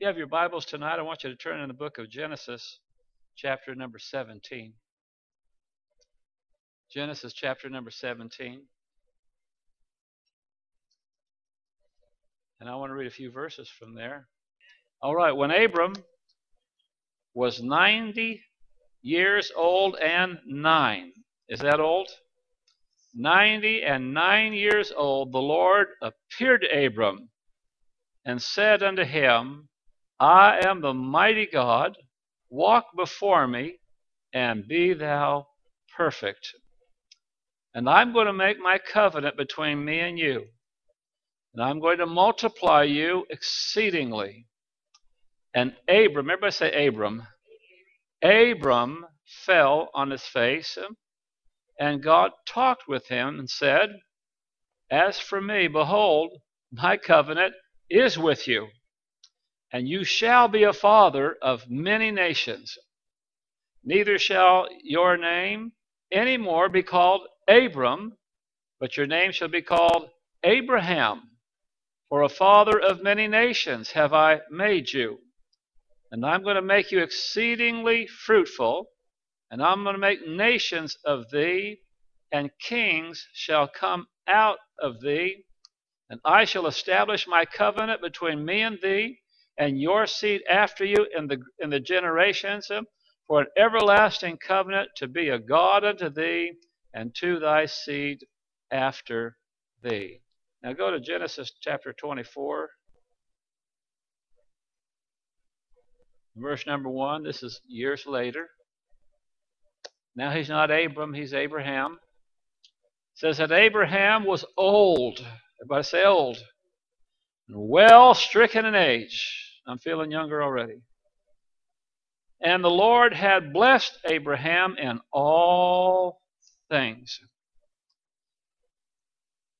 you have your Bibles tonight, I want you to turn in the book of Genesis, chapter number 17. Genesis chapter number 17. And I want to read a few verses from there. All right, when Abram was 90 years old and nine, is that old? 90 and nine years old, the Lord appeared to Abram and said unto him, I am the mighty God, walk before me, and be thou perfect. And I'm going to make my covenant between me and you. And I'm going to multiply you exceedingly. And Abram, everybody say Abram. Abram fell on his face, and God talked with him and said, As for me, behold, my covenant is with you and you shall be a father of many nations. Neither shall your name any more be called Abram, but your name shall be called Abraham. For a father of many nations have I made you. And I'm going to make you exceedingly fruitful, and I'm going to make nations of thee, and kings shall come out of thee. And I shall establish my covenant between me and thee and your seed after you in the in the generations uh, for an everlasting covenant to be a God unto thee and to thy seed after thee. Now go to Genesis chapter 24. Verse number 1, this is years later. Now he's not Abram, he's Abraham. It says that Abraham was old. Everybody say old. Well stricken in age. I'm feeling younger already. And the Lord had blessed Abraham in all things.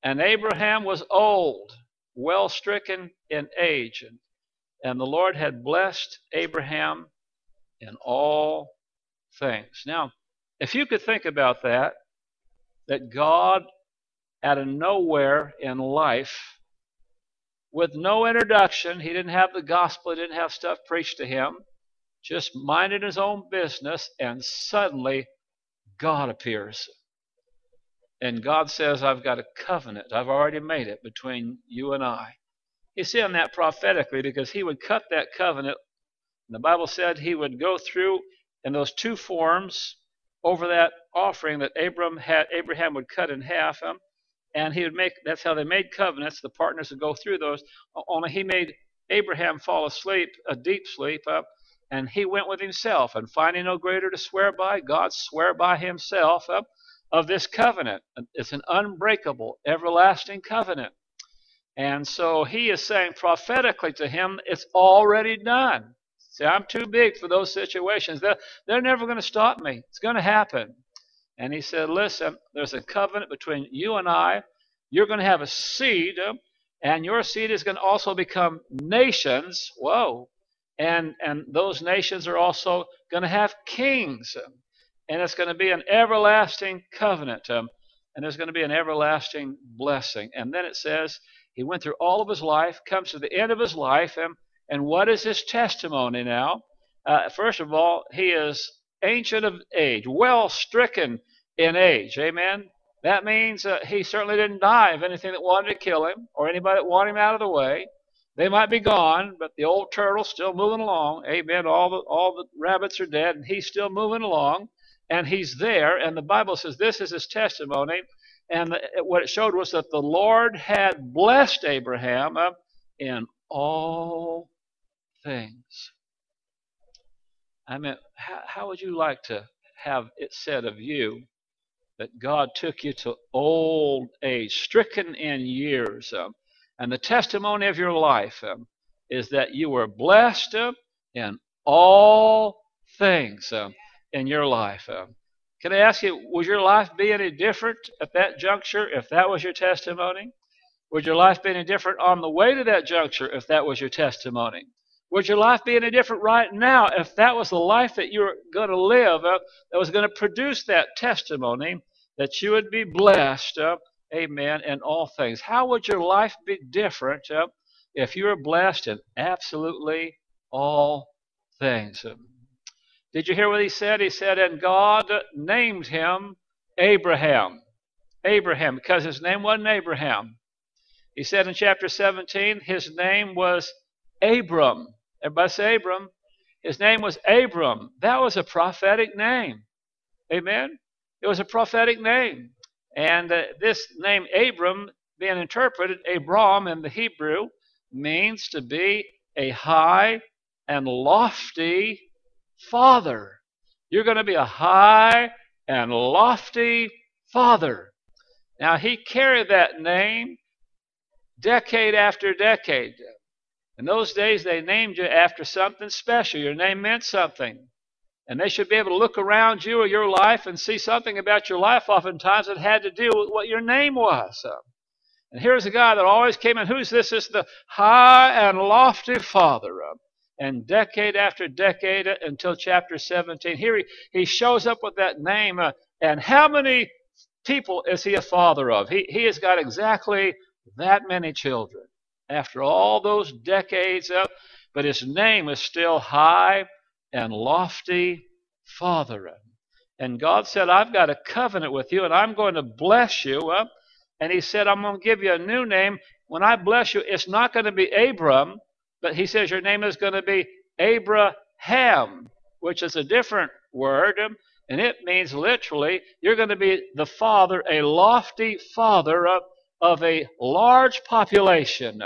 And Abraham was old, well stricken in age. And, and the Lord had blessed Abraham in all things. Now, if you could think about that, that God out of nowhere in life with no introduction. He didn't have the gospel, he didn't have stuff preached to him. Just minded his own business, and suddenly God appears. And God says, I've got a covenant. I've already made it between you and I. He's saying that prophetically because he would cut that covenant. The Bible said he would go through in those two forms over that offering that Abram had, Abraham would cut in half. Um, and he would make that's how they made covenants the partners would go through those. Only he made abraham fall asleep a deep sleep up and he went with himself. And finding no greater to swear by god swear by himself up of this covenant. It's an unbreakable everlasting covenant. And so he is saying prophetically to him it's already done. See i'm too big for those situations. They're, they're never going to stop me. It's going to happen and he said, Listen, there's a covenant between you and I. You're going to have a seed, and your seed is going to also become nations. Whoa. And, and those nations are also going to have kings. And it's going to be an everlasting covenant. And there's going to be an everlasting blessing. And then it says, he went through all of his life, comes to the end of his life, and, and what is his testimony now? Uh, first of all, he is ancient of age, well stricken in age. Amen? That means uh, he certainly didn't die of anything that wanted to kill him or anybody that wanted him out of the way. They might be gone, but the old turtle's still moving along. Amen. All the all the rabbits are dead, and he's still moving along, and he's there. And the Bible says this is his testimony. And the, what it showed was that the Lord had blessed Abraham uh, in all things. I mean, how, how would you like to have it said of you that God took you to old age, stricken in years. Um, and the testimony of your life um, is that you were blessed uh, in all things um, in your life. Um. can I ask you, would your life be any different at that juncture if that was your testimony? Would your life be any different on the way to that juncture if that was your testimony? Would your life be any different right now if that was the life that you were going to live uh, that was going to produce that testimony that you would be blessed, uh, amen, in all things. How would your life be different uh, if you were blessed in absolutely all things. Did you hear what he said? He said, And God named him Abraham. Abraham, because his name wasn't Abraham. He said in chapter 17, his name was Abram. Everybody say Abram. His name was Abram. That was a prophetic name. Amen? It was a prophetic name. And uh, this name Abram, being interpreted Abram in the Hebrew, means to be a high and lofty father. You're going to be a high and lofty father. Now, he carried that name decade after decade. In those days, they named you after something special. Your name meant something. And they should be able to look around you or your life and see something about your life oftentimes that had to do with what your name was. And here's a guy that always came in. Who's this? This is the high and lofty Father. And decade after decade until chapter 17. Here he, he shows up with that name. Uh, and how many people is he a father of? He, he has got exactly that many children after all those decades of, but his name is still high and lofty Father. And God said, I've got a covenant with you and I'm going to bless you. And he said, I'm going to give you a new name. When I bless you, it's not going to be Abram, but he says your name is going to be Abraham, which is a different word. And it means literally, you're going to be the father, a lofty father of, of a large population.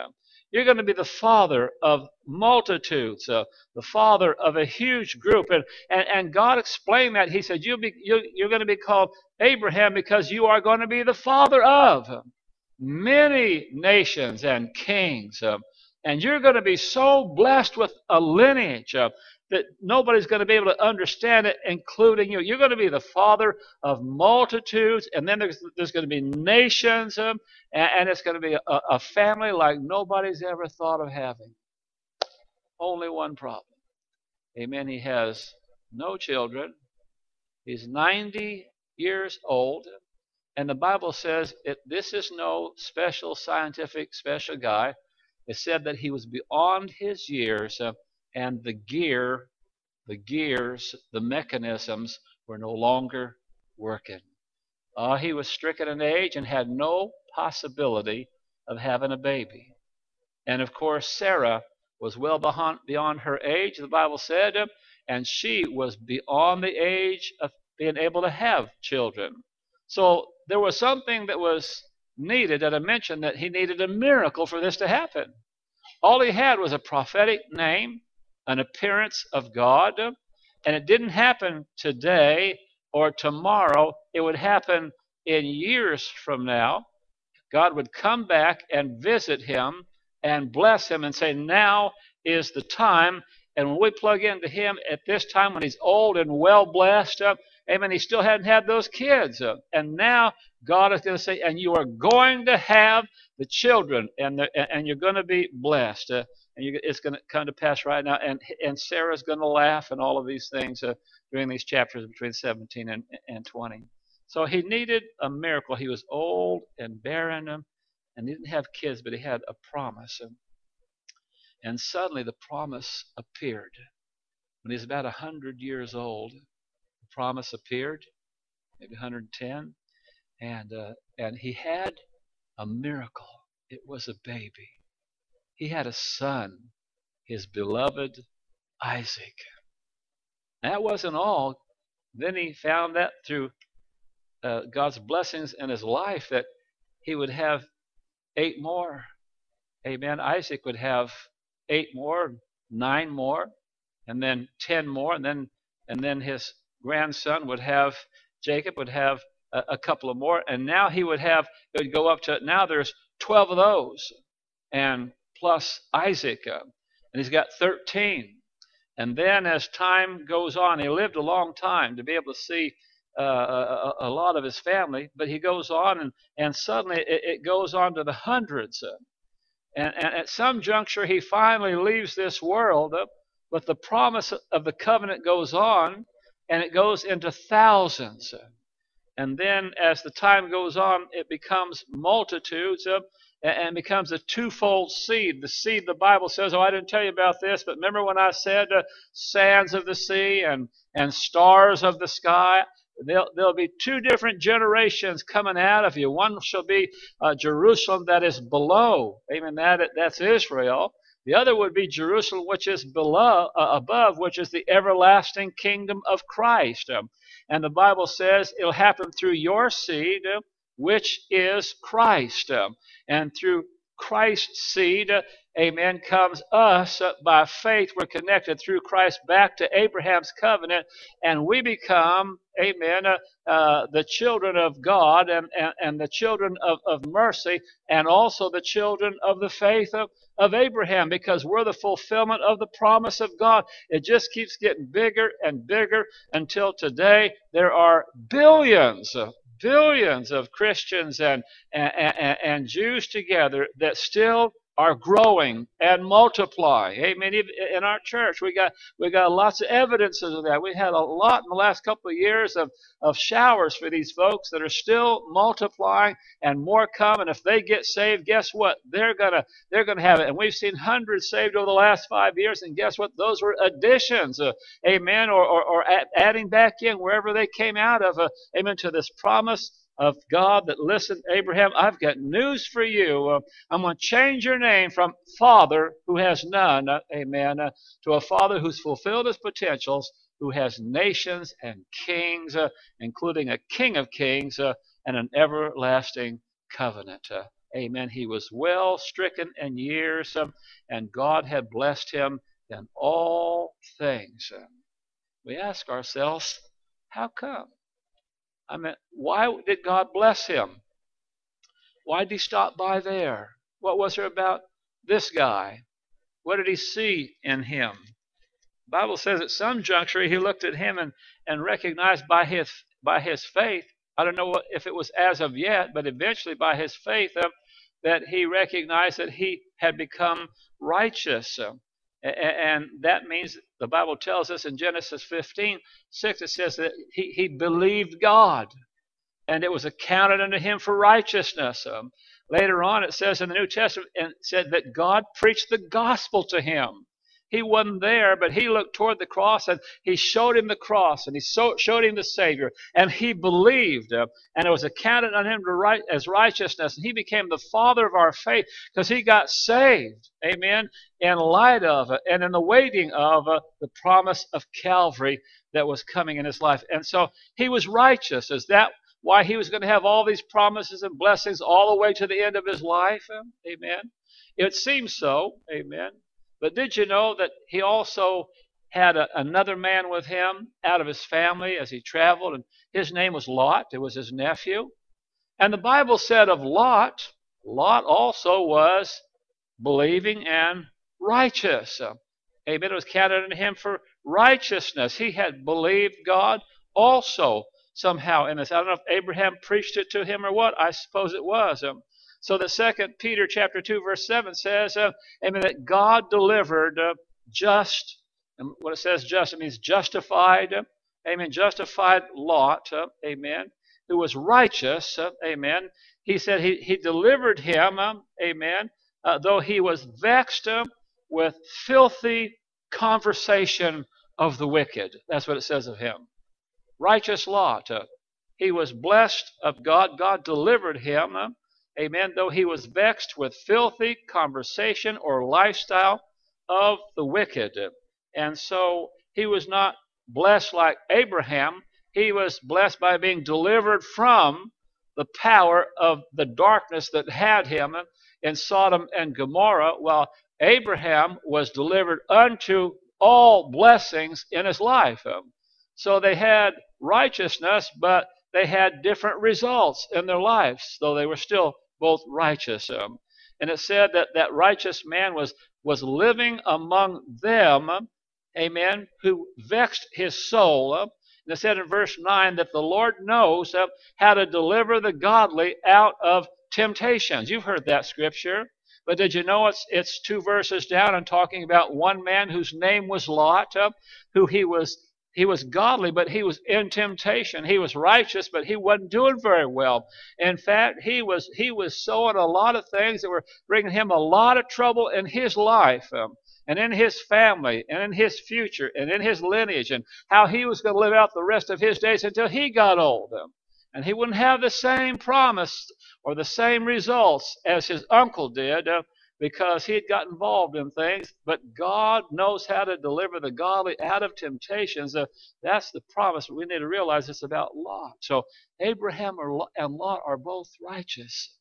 You're going to be the father of multitudes, uh, the father of a huge group. And, and, and God explained that. He said, You'll be, you, You're going to be called Abraham because you are going to be the father of many nations and kings. Uh, and you're going to be so blessed with a lineage. Uh, that nobody's going to be able to understand it, including you. You're going to be the father of multitudes, and then there's, there's going to be nations, um, and, and, it's going to be a, a family like nobody's ever thought of having. Only one problem. Amen. He has no children. He's 90 years old. And the Bible says it, this is no special scientific special guy. It said that he was beyond his years. Uh, and the gear, the gears, the mechanisms were no longer working. Uh, he was stricken in age and had no possibility of having a baby. And of course, Sarah was well beyond, beyond her age, the Bible said, and she was beyond the age of being able to have children. So there was something that was needed that I mentioned that he needed a miracle for this to happen. All he had was a prophetic name an appearance of God. And it didn't happen today or tomorrow, it would happen in years from now. God would come back and visit him and bless him and say, Now is the time. And when we plug into him at this time, when he's old and well blessed, uh, amen, he still hadn't had those kids. Uh, and now God is going to say, And you are going to have the children, and, the, and you're going to be blessed. Uh, and you, it's going to come to pass right now. And and Sarah's going to laugh and all of these things uh, during these chapters between 17 and, and 20. So he needed a miracle. He was old and barren, um, and he didn't have kids, but he had a promise. And, and suddenly the promise appeared. When he was about 100 years old, the promise appeared, maybe 110, and uh, and he had a miracle. It was a baby he had a son, his beloved Isaac. That wasn't all. Then he found that through uh, God's blessings in his life that he would have eight more. Amen. Isaac would have eight more, nine more, and then ten more, and then and then his grandson would have Jacob would have a, a couple of more, and now he would have it would go up to now there's twelve of those, and plus Isaac, uh, and he's got 13. And then as time goes on, he lived a long time to be able to see uh, a, a, lot of his family, but he goes on, and, and suddenly it, it goes on to the hundreds. Uh, and, and, at some juncture, he finally leaves this world, uh, but the promise of the covenant goes on, and it goes into thousands. and then as the time goes on, it becomes multitudes and becomes a twofold seed. The seed, the Bible says, oh, I didn't tell you about this, but remember when I said uh, sands of the sea and, and stars of the sky? There'll, there'll be two different generations coming out of you. One shall be uh, Jerusalem that is below. Amen. That, that's Israel. The other would be Jerusalem, which is below, uh, above, which is the everlasting kingdom of Christ. Um, and the Bible says it'll happen through your seed, uh, which is Christ. Um, and through Christ's seed, uh, amen, comes us uh, by faith. We're connected through Christ back to Abraham's covenant, and we become, amen, uh, uh, the children of God and, and, and the children of, of mercy, and also the children of the faith of, of Abraham because we're the fulfillment of the promise of God. It just keeps getting bigger and bigger until today there are billions, billions of Christians and, and, and, and Jews together that still are growing and multiply. Amen. In our church, we got we got lots of evidences of that. We had a lot in the last couple of years of, of showers for these folks that are still multiplying and more come. And if they get saved, guess what? They're gonna they're gonna have it. And we've seen hundreds saved over the last five years. And guess what? Those were additions. Uh, amen. Or or, or adding back in wherever they came out of. Uh, amen. To this promise of God that listen, Abraham, I've got news for you. Uh, I'm going to change your name from father who has none, uh, amen, uh, to a father who's fulfilled his potentials, who has nations and kings, uh, including a king of kings uh, and an everlasting covenant. Uh, amen. He was well stricken in years, um, and God had blessed him in all things. we ask ourselves, how come? I mean, why did God bless him? Why did he stop by there? What was there about this guy? What did he see in him? The Bible says at some juncture he looked at him and, and recognized by his by his faith. I don't know what, if it was as of yet, but eventually by his faith uh, that he recognized that he had become righteous. And that means the Bible tells us in Genesis 15, 6, it says that he, he believed God and it was accounted unto him for righteousness. Um, later on, it says in the New Testament, and said that God preached the gospel to him. He wasn't there, but he looked toward the cross and he showed him the cross and he showed him the Savior. And he believed, and it was accounted on him right, as righteousness. And he became the father of our faith because he got saved. Amen. In light of it and in the waiting of uh, the promise of Calvary that was coming in his life. And so he was righteous. Is that why he was going to have all these promises and blessings all the way to the end of his life? Amen. It seems so. Amen. But did you know that he also had a, another man with him out of his family as he traveled, and his name was Lot. It was his nephew. And the Bible said of Lot, Lot also was believing and righteous. Amen. It was counted unto him for righteousness. He had believed God also somehow in this. I don't know if Abraham preached it to him or what. I suppose it was. Um, so the Second Peter chapter 2 verse 7 says, uh, amen, that God delivered uh, just, and what it says just, it means justified, uh, amen, justified Lot, uh, amen, who was righteous, uh, amen. He said he, he delivered him, um, amen, uh, though he was vexed with filthy conversation of the wicked. That's what it says of him. Righteous Lot. he was blessed of God. God delivered him amen, though he was vexed with filthy conversation or lifestyle of the wicked. And so he was not blessed like Abraham. He was blessed by being delivered from the power of the darkness that had him in Sodom and Gomorrah, while Abraham was delivered unto all blessings in his life. So they had righteousness, but they had different results in their lives, though they were still both righteous. Um, and it said that that righteous man was, was living among them, amen, who vexed his soul. Uh, and it said in verse 9 that the Lord knows uh, how to deliver the godly out of temptations. You've heard that scripture. But did you know it's, it's two verses down and talking about one man whose name was Lot, uh, who he was he was godly, but he was in temptation. He was righteous, but he wasn't doing very well. In fact, he was he was sowing a lot of things that were bringing him a lot of trouble in his life. Um, and in his family and in his future and in his lineage and how he was going to live out the rest of his days until he got old. Um, and he wouldn't have the same promise or the same results as his uncle did. Uh, because he had got involved in things. But God knows how to deliver the godly out of temptations. Uh, that's the promise. We need to realize it's about Lot. So Abraham and Lot are both righteous.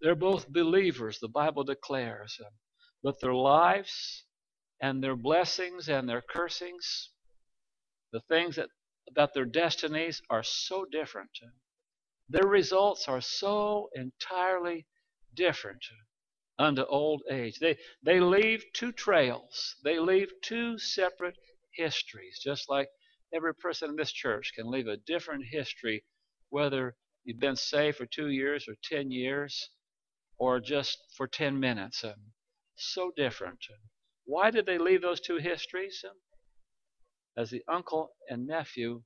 They're both believers, the Bible declares. Uh, but their lives and their blessings and their cursings, the things that about their destinies are so different. Uh, their results are so entirely different uh, unto old age. They, they leave two trails, they leave two separate histories, just like every person in this church can leave a different history, whether you've been saved for two years or 10 years or just for 10 minutes. So different. Why did they leave those two histories? As the uncle and nephew,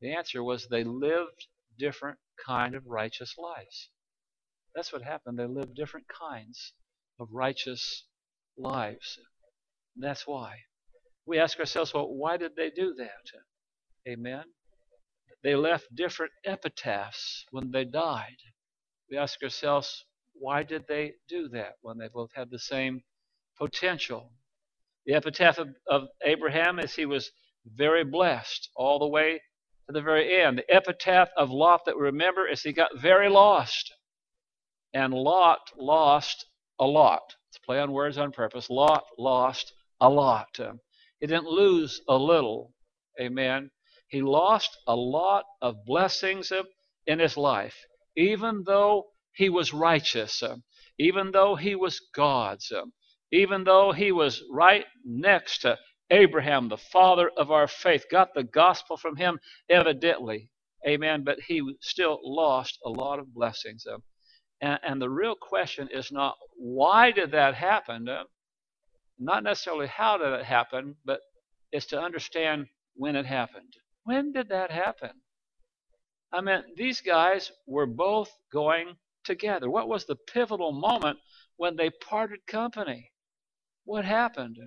the answer was they lived different kind of righteous lives. That's what happened. They lived different kinds of righteous lives. That's why. We ask ourselves, well, why did they do that? Amen. They left different epitaphs when they died. We ask ourselves, why did they do that when they both had the same potential? The epitaph of, of Abraham is he was very blessed all the way to the very end. The epitaph of Lot that we remember is he got very lost and Lot lost a lot. It's play on words on purpose. Lot lost a lot. He didn't lose a little. Amen. He lost a lot of blessings in his life, even though he was righteous, even though he was God's, even though he was right next to Abraham, the father of our faith, got the gospel from him evidently. Amen. But he still lost a lot of blessings. And, and the real question is not why did that happen, uh, not necessarily how did it happen, but it's to understand when it happened. When did that happen? I mean, these guys were both going together. What was the pivotal moment when they parted company? What happened?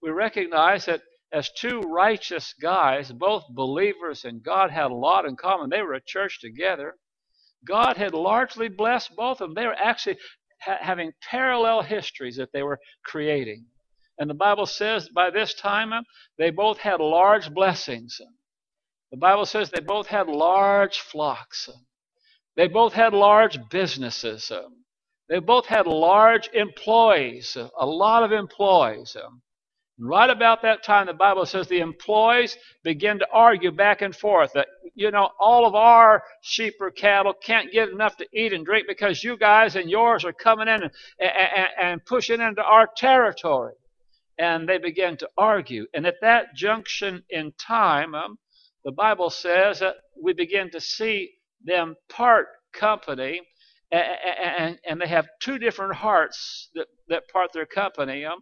We recognize that as two righteous guys, both believers and God had a lot in common. They were at church together. God had largely blessed both of them. They were actually ha- having parallel histories that they were creating. And the Bible says by this time uh, they both had large blessings. The Bible says they both had large flocks. They both had large businesses. They both had large employees, a lot of employees. Right about that time, the Bible says the employees begin to argue back and forth that, you know, all of our sheep or cattle can't get enough to eat and drink because you guys and yours are coming in and, and, and pushing into our territory. And they begin to argue. And at that junction in time, um, the Bible says that we begin to see them part company, and, and, and they have two different hearts that, that part their company. Um,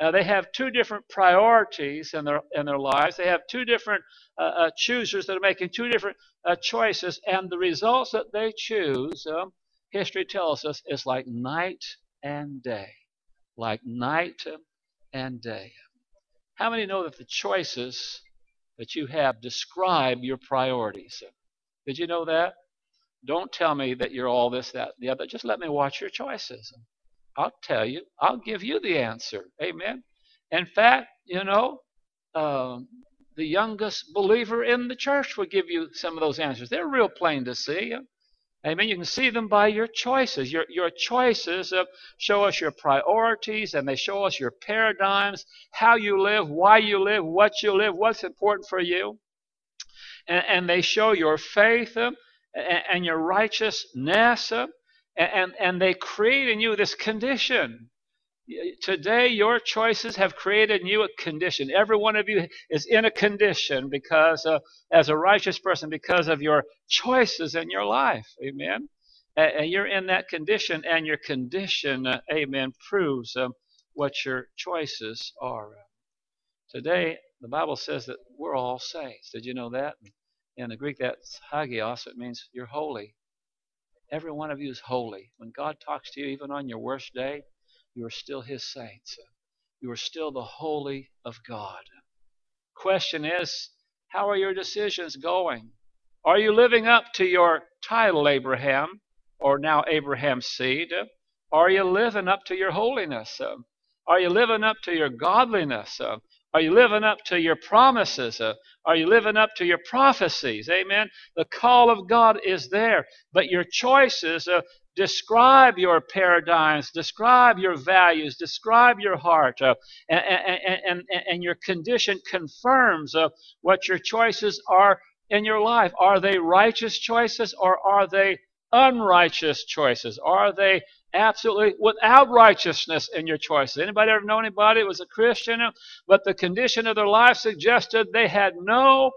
uh, they have two different priorities in their in their lives. They have two different uh, uh, choosers that are making two different uh, choices, and the results that they choose, um, history tells us, is like night and day, like night and day. How many know that the choices that you have describe your priorities? Did you know that? Don't tell me that you're all this, that, the other. Just let me watch your choices. I'll tell you. I'll give you the answer. Amen. In fact, you know, um, the youngest believer in the church will give you some of those answers. They're real plain to see. Amen. You can see them by your choices. Your, your choices uh, show us your priorities and they show us your paradigms, how you live, why you live, what you live, what's important for you. And, and they show your faith uh, and, and, your righteousness. And, and they create in you this condition. Today, your choices have created in you a condition. Every one of you is in a condition because, uh, as a righteous person, because of your choices in your life. Amen. And you're in that condition, and your condition, uh, amen, proves uh, what your choices are. Today, the Bible says that we're all saints. Did you know that? In the Greek, that's hagios. It means you're holy. Every one of you is holy. When God talks to you, even on your worst day, you are still His saints. You are still the holy of God. Question is, how are your decisions going? Are you living up to your title, Abraham, or now Abraham's seed? Are you living up to your holiness? Are you living up to your godliness? Are you living up to your promises? Are you living up to your prophecies? Amen. The call of God is there, but your choices uh, describe your paradigms, describe your values, describe your heart, uh, and, and, and, and, your condition confirms uh, what your choices are in your life. Are they righteous choices or are they unrighteous choices? Are they absolutely without righteousness in your choices? Anybody ever know anybody that was a Christian, but the condition of their life suggested they had no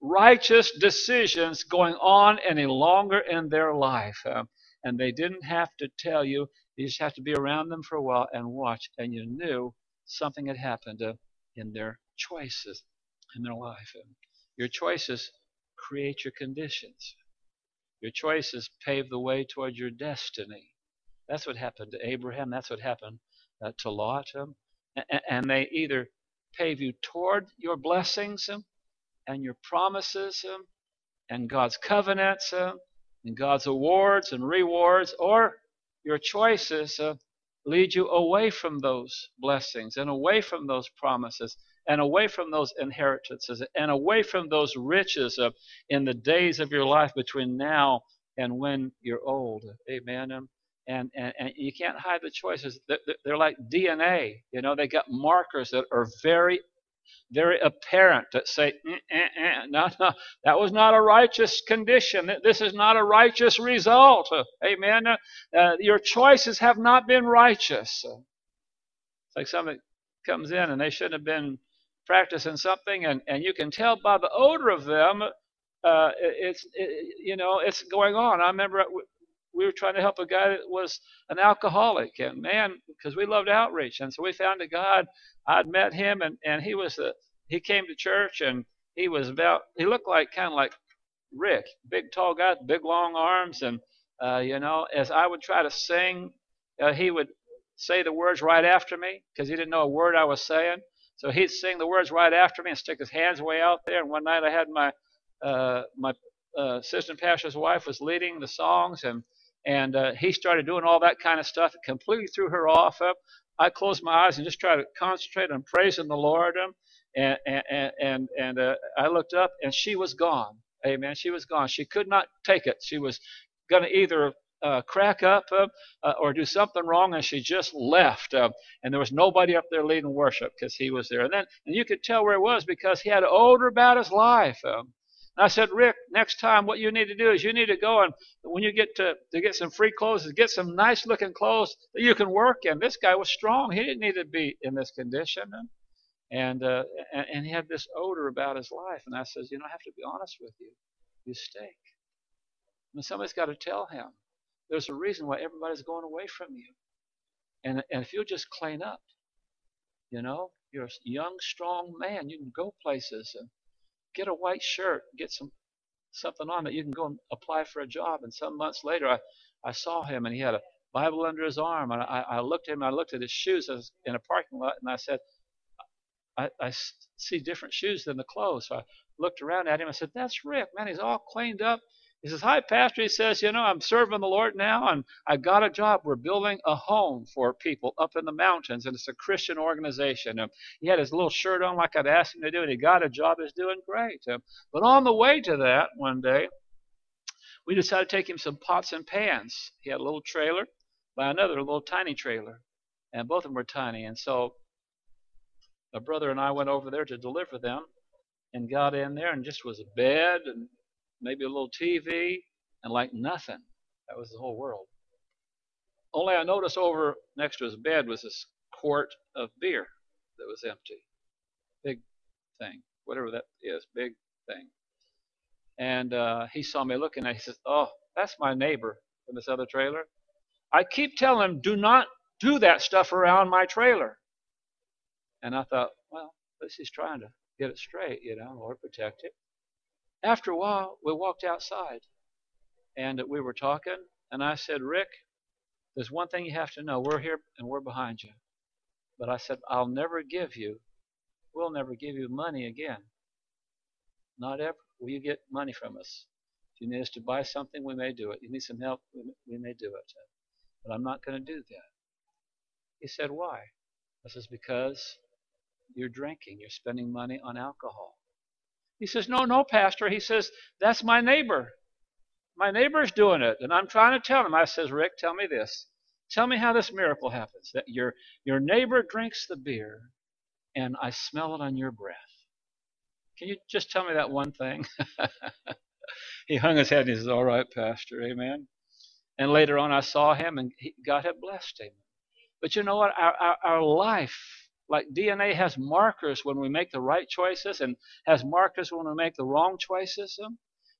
righteous decisions going on any longer in their life? And they didn't have to tell you. You just have to be around them for a while and watch, and you knew something had happened uh, in their choices in their life. Your choices create your conditions. Your choices pave the way toward your destiny. That's what happened to Abraham. That's what happened uh, to Lot. Um, and, and they either pave you toward your blessings um, and your promises um, and God's covenants um, and God's awards and rewards, or your choices uh, lead you away from those blessings and away from those promises and away from those inheritances and away from those riches uh, in the days of your life between now and when you're old. Amen. Um, and, and, and you can't hide the choices. They're like DNA. You know, they got markers that are very very apparent that say, eh, eh, eh. no, no, that was not a righteous condition. This is not a righteous result. Amen. Uh, your choices have not been righteous. It's like somebody comes in and they shouldn't have been practicing something, and, and you can tell by the odor of them, uh, it's it, you know it's going on. I remember we were trying to help a guy that was an alcoholic, and man, because we loved outreach, and so we found a God. I'd met him, and and he was a he came to church, and he was about he looked like kind of like Rick, big tall guy, big long arms, and uh, you know, as I would try to sing, uh, he would say the words right after me because he didn't know a word I was saying. So he'd sing the words right after me and stick his hands way out there. And one night I had my uh, my uh, assistant pastor's wife was leading the songs, and and uh, he started doing all that kind of stuff. It completely threw her off. I closed my eyes and just tried to concentrate on praising the Lord. Um, and and and, and uh, I looked up, and she was gone. Amen. She was gone. She could not take it. She was going to either uh, crack up uh, uh, or do something wrong, and she just left. Uh, and there was nobody up there leading worship because he was there. And then and you could tell where he was because he had odor about his life. Um, and I said, Rick, next time what you need to do is you need to go and when you get to, to get some free clothes, get some nice looking clothes that you can work in. This guy was strong. He didn't need to be in this condition. And, uh, and, and he had this odor about his life. And I says, you know, I have to be honest with you. You stink. Mean, somebody's got to tell him. There's a reason why everybody's going away from you. And, and if you'll just clean up, you know, you're a young, strong man. You can go places and get a white shirt, get some something on that you can go and apply for a job. And some months later, I, I saw him and he had a Bible under his arm. And I, I looked at him, I looked at his shoes in a parking lot, and I said, I, I see different shoes than the clothes. So I looked around at him. I said, That's Rick, man. He's all cleaned up. He says, Hi, Pastor. He says, You know, I'm serving the Lord now, and I got a job. We're building a home for people up in the mountains, and it's a Christian organization. And he had his little shirt on like I'd asked him to do, and he got a job. He's doing great. But on the way to that one day, we decided to take him some pots and pans. He had a little trailer by another little tiny trailer, and both of them were tiny. And so my brother and I went over there to deliver them and got in there, and just was a bed and maybe a little TV, and like nothing. That was the whole world. Only I noticed over next to his bed was this quart of beer that was empty. Big thing, whatever that is, big thing. And uh, he saw me looking and. He says, Oh, that's my neighbor from this other trailer. I keep telling him, do not do that stuff around my trailer. And I thought, well, at least he's trying to get it straight, you know, Lord protect it. After a while, we walked outside and we were talking, and I said, Rick, there's one thing you have to know. We're here and we're behind you. But I said, I'll never give you, we'll never give you money again. Not ever. Will you get money from us? If you need us to buy something, we may do it. You need some help, we may do it. But I'm not going to do that. He said, Why? I says, Because you're drinking, you're spending money on alcohol. He says, No, no, Pastor. He says, That's my neighbor. My neighbor's doing it. And I'm trying to tell him. I says, Rick, tell me this. Tell me how this miracle happens. That your your neighbor drinks the beer and I smell it on your breath. Can you just tell me that one thing? he hung his head and he says, All right, Pastor, amen. And later on I saw him and he, God had blessed him. But you know what? Our, our, our life, like DNA has markers when we make the right choices and has markers when we make the wrong choices.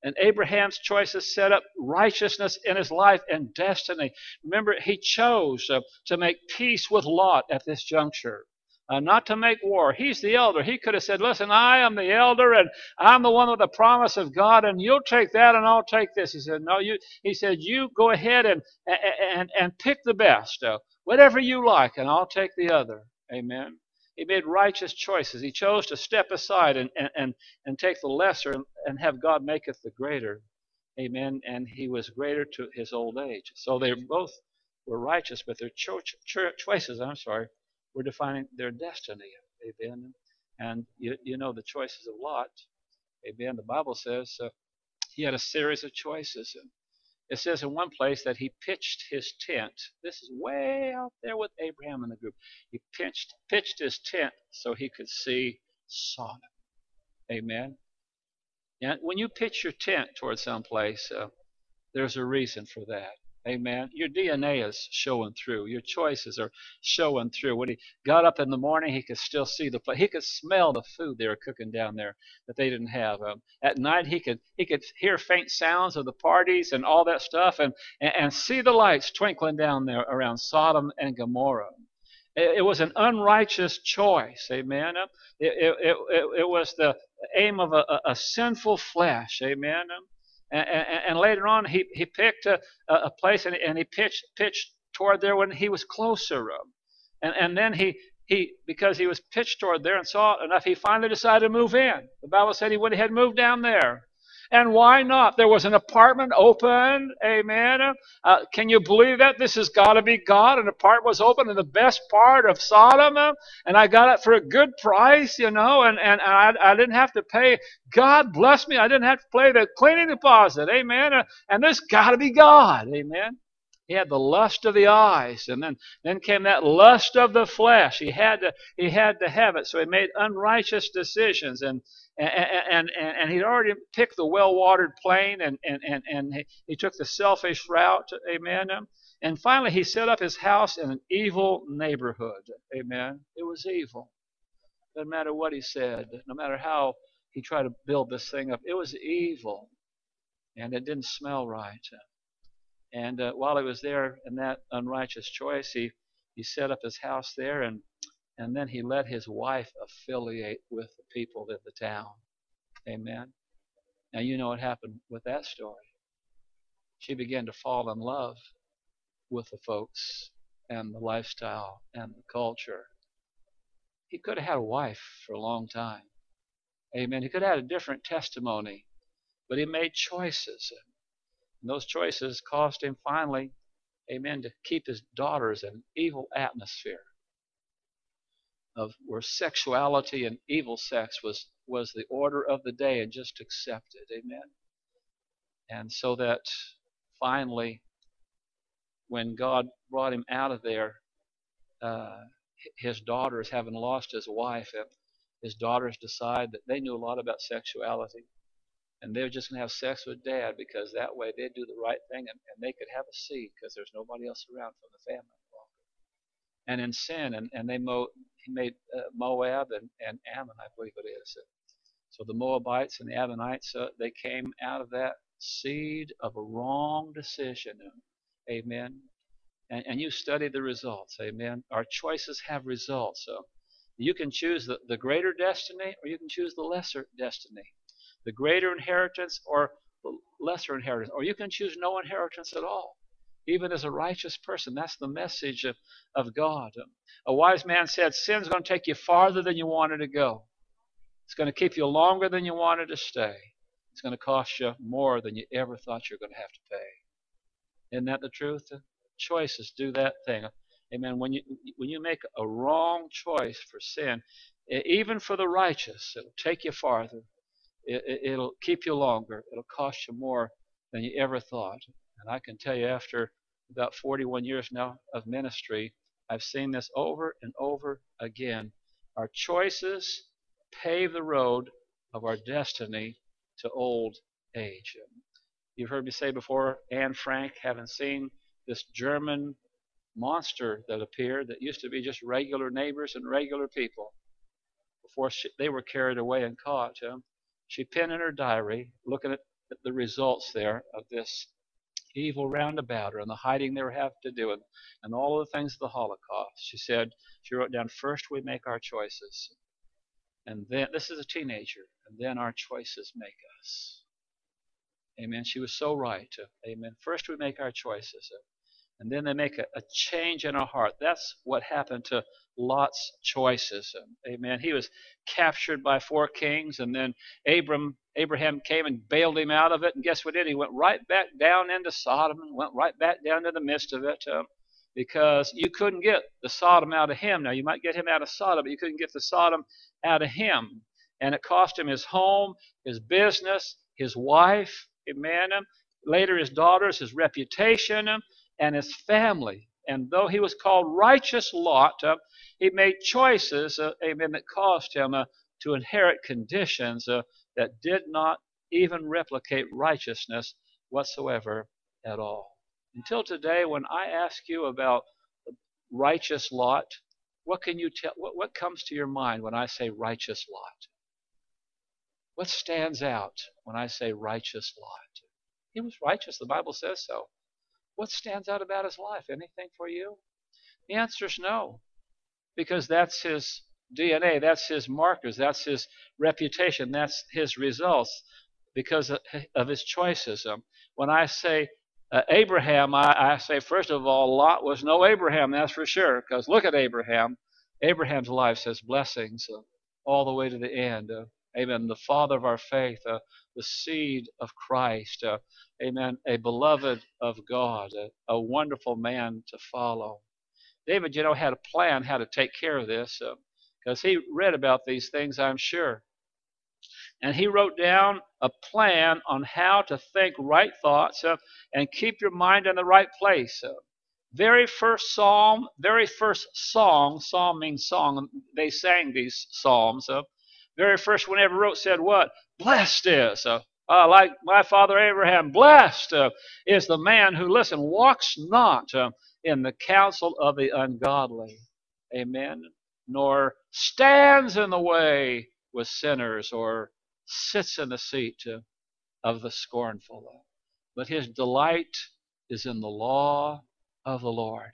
And Abraham's choices set up righteousness in his life and destiny. Remember, he chose uh, to make peace with Lot at this juncture. Uh, not to make war. He's the elder. He could have said, Listen, I am the elder and I'm the one with the promise of God, and you'll take that and I'll take this. He said, No, you he said, You go ahead and and and pick the best. Uh, whatever you like, and I'll take the other. Amen. He made righteous choices. He chose to step aside and, and, and, take the lesser and have God maketh the greater. Amen. And he was greater to his old age. So they both were righteous, but their cho- cho- choices, I'm sorry, were defining their destiny. Amen. And you, you know the choices of Lot. Amen. The Bible says uh, he had a series of choices. And it says in one place that he pitched his tent. This is way out there with Abraham and the group. He pitched pitched his tent so he could see Sodom. Amen. And when you pitch your tent towards some place, uh, there's a reason for that. Amen. Your DNA is showing through. Your choices are showing through. When he got up in the morning, he could still see the. He could smell the food they were cooking down there that they didn't have. Um, at night, he could he could hear faint sounds of the parties and all that stuff, and and, and see the lights twinkling down there around Sodom and Gomorrah. It, it was an unrighteous choice. Amen. It, it, it, it was the aim of a, a sinful flesh. Amen. And, and, later on, he, he picked a, a place and, and he pitched, pitched toward there when he was closer. And, and then he, he, because he was pitched toward there and saw it enough, he finally decided to move in. The Bible said he went ahead and moved down there. And why not? There was an apartment open. Amen. Uh, can you believe that? This has got to be God. An apartment was open in the best part of Sodom. And I got it for a good price, you know, and, and I, I didn't have to pay. God bless me. I didn't have to pay the cleaning deposit. Amen. And this got to be God. Amen. He had the lust of the eyes, and then, then came that lust of the flesh. He had to he had to have it, so he made unrighteous decisions, and and and, and, and he'd already picked the well-watered plain, and and and, and he, took the selfish route. Amen. Um, and finally, he set up his house in an evil neighborhood. Amen. It was evil. Doesn't matter what he said, no matter how he tried to build this thing up, it was evil, and it didn't smell right. And uh, while he was there in that unrighteous choice, he, he set up his house there and, and then he let his wife affiliate with the people of the town. Amen. Now, you know what happened with that story. She began to fall in love with the folks and the lifestyle and the culture. He could have had a wife for a long time. Amen. He could have had a different testimony, but he made choices. And those choices caused him finally, amen, to keep his daughters in an evil atmosphere of where sexuality and evil sex was was the order of the day and just accepted. Amen. And so that finally, when God brought him out of there, uh, his daughters, having lost his wife, his daughters decide that they knew a lot about sexuality and they're just going to have sex with dad because that way they'd do the right thing and, and they could have a seed because there's nobody else around from the family longer. And in sin, and, and they mo- he made uh, Moab and, and Ammon, I believe it is. So the Moabites and the Ammonites, uh, they came out of that seed of a wrong decision. Amen. And, and you study the results. Amen. Our choices have results. So You can choose the, the greater destiny or you can choose the lesser destiny. The greater inheritance or the lesser inheritance. Or you can choose no inheritance at all. Even as a righteous person, that's the message of, of God. A wise man said, Sin's going to take you farther than you wanted to go. It's going to keep you longer than you wanted to stay. It's going to cost you more than you ever thought you were going to have to pay. Isn't that the truth? Choices do that thing. Amen. When you when you make a wrong choice for sin, even for the righteous, it'll take you farther. It, will keep you longer. It'll cost you more than you ever thought. And I can tell you, after about 41 years now of ministry, I've seen this over and over again. Our choices pave the road of our destiny to old age. You've heard me say before, Anne Frank, having seen this German monster that appeared that used to be just regular neighbors and regular people before she, they were carried away and caught. Um, she penned in her diary, looking at the results there of this evil round about her and the hiding they were having to do and, and all the things of the Holocaust. She said, she wrote down, first we make our choices. And then, this is a teenager, and then our choices make us. Amen. She was so right. Amen. First we make our choices. And then they make a, a change in our heart. That's what happened to Lot's choices. Amen. He was captured by four kings, and then Abram, Abraham came and bailed him out of it. And guess what did? He went right back down into Sodom and went right back down to the midst of it. Um, because you couldn't get the Sodom out of him. Now, you might get him out of Sodom, but you couldn't get the Sodom out of him. And it cost him his home, his business, his wife, amen, later his daughters, his reputation, and his family. And though he was called righteous Lot, uh, he made choices, uh, amen, that caused him uh, to inherit conditions uh, that did not even replicate righteousness whatsoever at all. Until today, when I ask you about righteous Lot, what can you tell? What, what comes to your mind when I say righteous Lot? What stands out when I say righteous Lot? He was righteous. The Bible says so. What stands out about his life? Anything for you? The answer is no, because that's his DNA, that's his markers, that's his reputation, that's his results because of his choices. When I say uh, Abraham, I, I, say, first of all, Lot was no Abraham, that's for sure, because look at Abraham. Abraham's life says blessings uh, all the way to the end. Uh, amen. The father of our faith, uh, the seed of Christ. Uh, amen. A beloved of God, a wonderful man to follow. David, you know, had a plan how to take care of this because uh, he read about these things, I'm sure. And he wrote down a plan on how to think right thoughts uh, and keep your mind in the right place. Uh, very first psalm, very first song, psalm means song, they sang these psalms. Uh, very first one ever wrote said what? Blessed is. Uh, uh, like my father Abraham, blessed uh, is the man who, listen, walks not uh, in the counsel of the ungodly. Amen. Nor stands in the way with sinners or sits in the seat uh, of the scornful. But his delight is in the law of the Lord.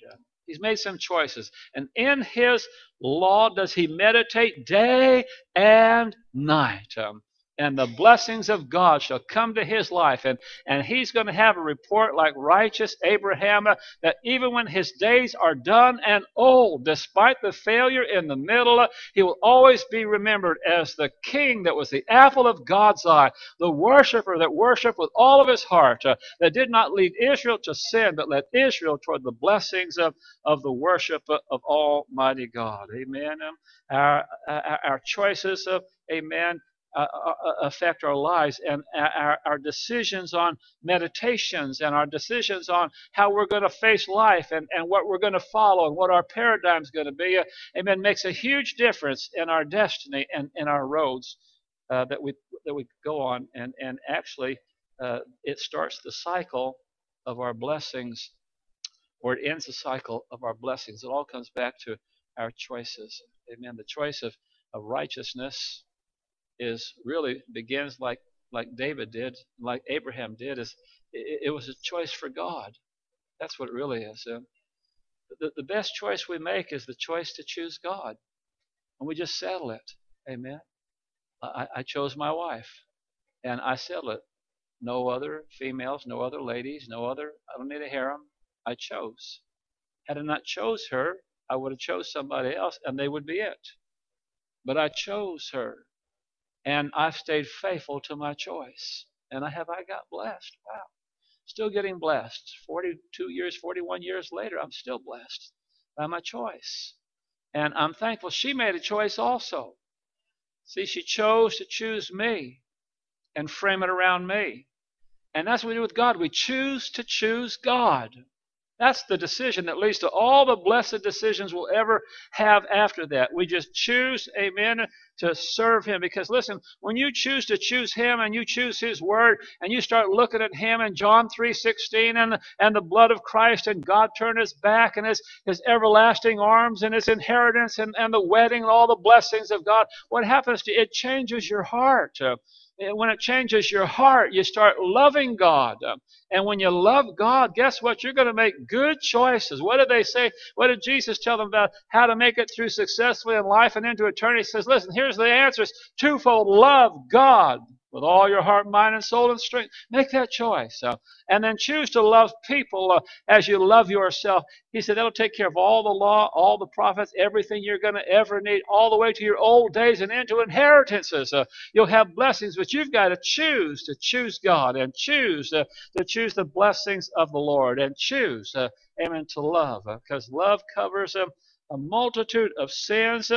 He's made some choices. And in his law does he meditate day and night. Um, and the blessings of God shall come to his life. And, and he's going to have a report like righteous Abraham that even when his days are done and old, despite the failure in the middle, he will always be remembered as the king that was the apple of God's eye, the worshiper that worshiped with all of his heart, uh, that did not lead Israel to sin, but led Israel toward the blessings of, of the worship of Almighty God. Amen. Um, our, our, our choices of, amen, uh, uh, uh, affect our lives and our, our decisions on meditations and our decisions on how we're going to face life and, and what we're going to follow and what our paradigm is going to be. Uh, amen. Makes a huge difference in our destiny and in our roads uh, that we that we go on. And and actually, uh, it starts the cycle of our blessings, or it ends the cycle of our blessings. It all comes back to our choices. Amen. The choice of, of righteousness is really begins like like David did, like Abraham did. Is it, it was a choice for God. That's what it really is. Uh, the, the best choice we make is the choice to choose God. and we just settle it. Amen. I, I chose my wife, and I settled it. No other females, no other ladies, no other. I don't need a harem. I chose. Had I not chose her, I would have chose somebody else, and they would be it. But I chose her, and I've stayed faithful to my choice. And I have I got blessed. Wow. Still getting blessed. 42 years, 41 years later, I'm still blessed by my choice. And I'm thankful she made a choice also. See, she chose to choose me and frame it around me. And that's what we do with God. We choose to choose God. That's the decision that leads to all the blessed decisions we'll ever have after that. We just choose, amen, to serve Him. Because listen, when you choose to choose Him and you choose His Word and you start looking at Him in John 3.16 and, and the blood of Christ and God turned His back and His, His everlasting arms and His inheritance and, and the wedding and all the blessings of God, what happens to you? it changes your heart when it changes your heart, you start loving God. And when you love God, guess what? You're going to make good choices. What did they say? What did Jesus tell them about how to make it through successfully in life and into eternity? He says, listen, here's the answers. Twofold love God with all your heart, mind, and soul and strength. Make that choice. Uh, and then choose to love people uh, as you love yourself. He said that'll take care of all the law, all the prophets, everything you're going to ever need, all the way to your old days and into inheritances. Uh, you'll have blessings, but you've got to choose to choose God and choose to choose the blessings of the Lord and choose, uh, amen, to love. Because uh, love covers a multitude of sins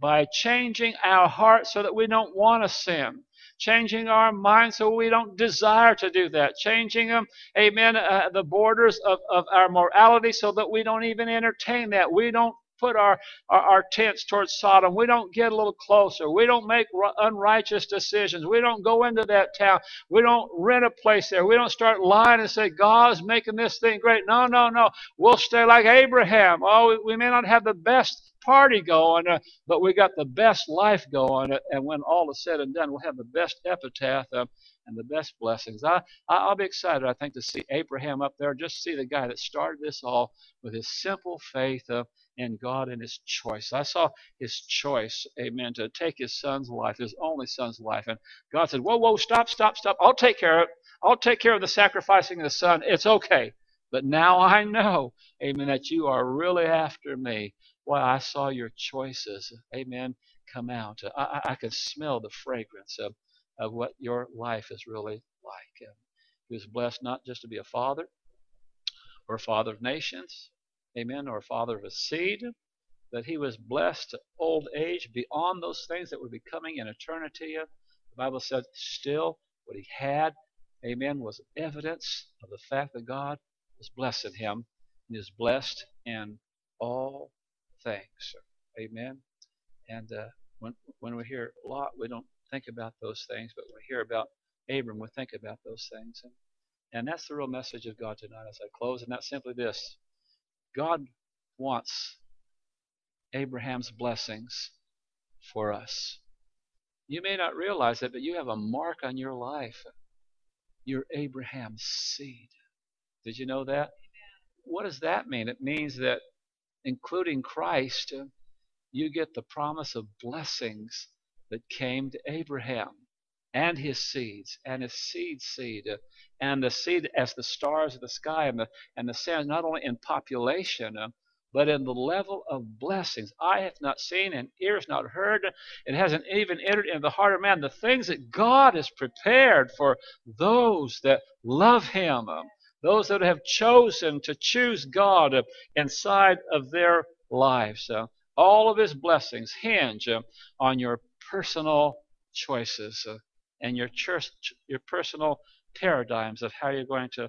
by changing our hearts so that we don't want to sin changing our minds so we don't desire to do that, changing them, amen, uh, the borders of, of our morality so that we don't even entertain that. We don't put our, our, our, tents towards Sodom. We don't get a little closer. We don't make unrighteous decisions. We don't go into that town. We don't rent a place there. We don't start lying and say, God's making this thing great. No, no, no. We'll stay like Abraham. Oh, we may not have the best party going, uh, but we got the best life going. Uh, and when all is said and done, we'll have the best epitaph uh, and the best blessings. I, I, will be excited, I think, to see Abraham up there, just see the guy that started this all with his simple faith uh, in God and his choice. I saw his choice, amen, to take his son's life, his only son's life. And God said, Whoa, whoa, stop, stop, stop. I'll take care of it. I'll take care of the sacrificing of the son. It's okay. But now I know, amen, that you are really after me. Why, I saw your choices, amen, come out. I, I could smell the fragrance of, of what your life is really like. He was blessed not just to be a father or a father of nations, amen, or a father of a seed, but he was blessed to old age beyond those things that would be coming in eternity. The Bible said, still, what he had, amen, was evidence of the fact that God was blessing him. He is blessed in all things. Amen. And uh, when when we hear a Lot, we don't think about those things, but when we hear about Abram, we think about those things. And, and that's the real message of God tonight as I close, and that's simply this God wants Abraham's blessings for us. You may not realize it, but you have a mark on your life. You're Abraham's seed. Did you know that? What does that mean? It means that including Christ, you get the promise of blessings that came to Abraham and his seeds and his seed seed and the seed as the stars of the sky and the and the sand not only in population but in the level of blessings. I have not seen and ears not heard. It hasn't even entered into the heart of man the things that God has prepared for those that love him those that have chosen to choose God inside of their lives. Uh, all of his blessings hinge uh, on your personal choices uh, and your church, your personal paradigms of how you're going to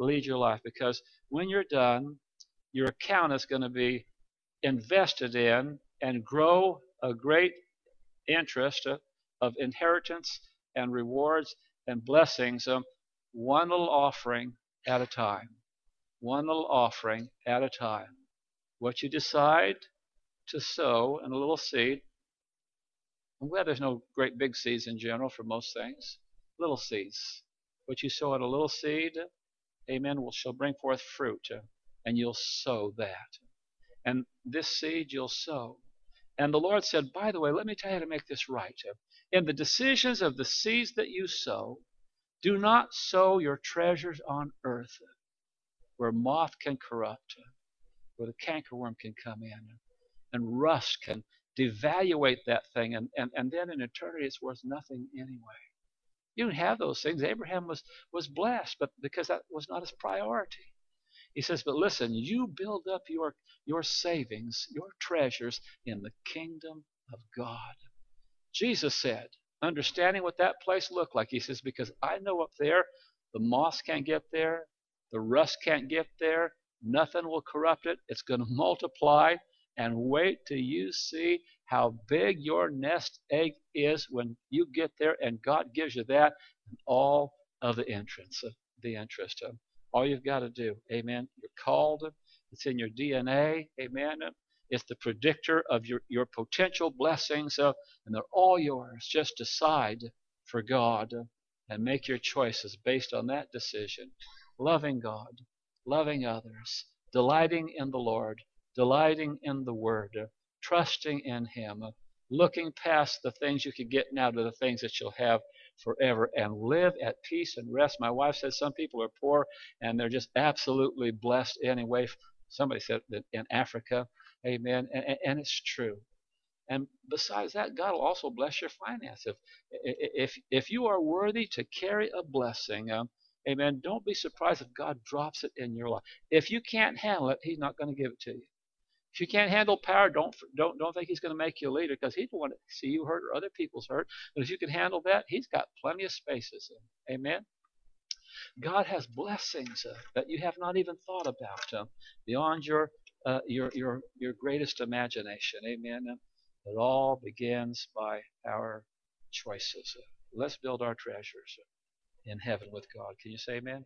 lead your life. Because when you're done, your account is going to be invested in and grow a great interest of inheritance and rewards and blessings. Um, one little offering at a time, one little offering at a time. What you decide to sow in a little seed, I'm glad there's no great big seeds in general for most things, little seeds. What you sow in a little seed, amen, will shall bring forth fruit, and you'll sow that. And this seed you'll sow, And the Lord said, By the way, let me tell you how to make this right. In the decisions of the seeds that you sow, do not sow your treasures on earth where moth can corrupt, where the cankerworm can come in, and rust can devaluate that thing, and, and, and then in eternity it's worth nothing anyway. You don't have those things. Abraham was, was blessed, but because that was not his priority. He says, but listen, you build up your, your savings, your treasures in the kingdom of God. Jesus said, understanding what that place looked like, he says, because I know up there, the moss can't get there, the rust can't get there, nothing will corrupt it, it's going to multiply, and wait till you see how big your nest egg is when you get there and God gives you that and all of the entrance, the interest. All you've got to do, amen. You're called, it's in your DNA, amen. It's the predictor of your, your potential blessings, uh, and they're all yours. Just decide for God and make your choices based on that decision. Loving God, loving others, delighting in the Lord, delighting in the Word, trusting in Him, looking past the things you could get now to the things that you'll have forever and live at peace and rest. My wife says some people are poor and they're just absolutely blessed anyway. Somebody said that in Africa, amen, and, and it's true. And besides that, God will also bless your finances. If, if, if you are worthy to carry a blessing, um, amen, don't be surprised if God drops it in your life. If you can't handle it, He's not going to give it to you. If you can't handle power, don't don't don't think he's going to make you a leader because he don't want to see you hurt or other people's hurt. But if you can handle that, he's got plenty of spaces. Amen. God has blessings uh, that you have not even thought about uh, beyond your uh, your your your greatest imagination. Amen. It all begins by our choices. Let's build our treasures in heaven with God. Can you say amen?